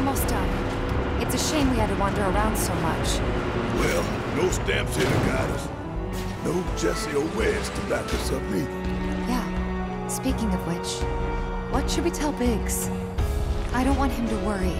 almost done. It's a shame we had to wander around so much. Well, no stamps here to guide us. No Jessie or Wedge to back us up either. Yeah. Speaking of which, what should we tell Biggs? I don't want him to worry.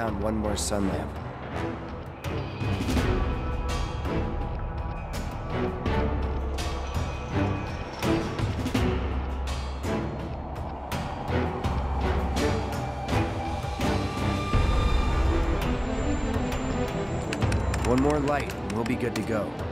Down one more sun lamp. One more light, and we'll be good to go.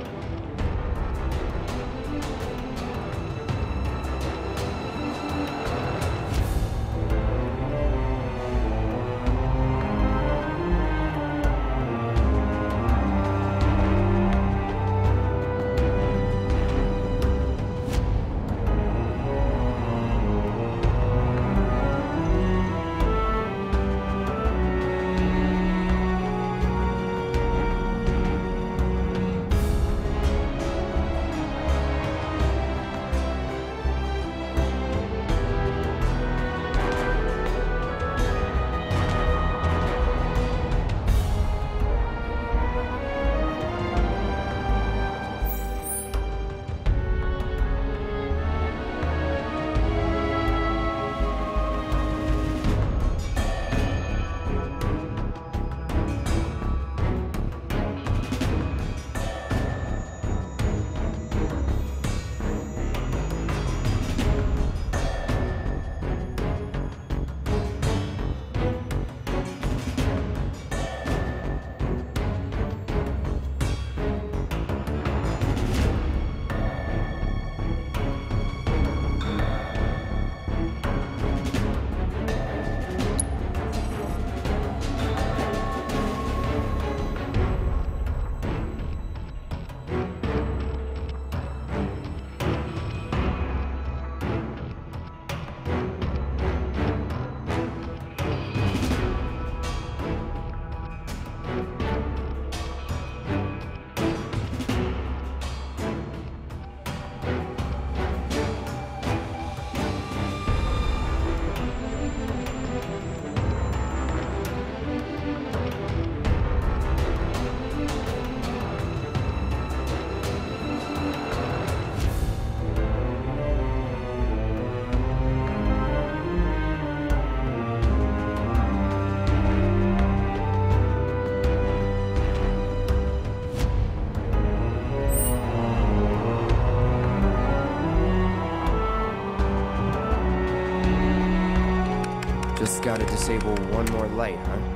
Disable one more light, huh?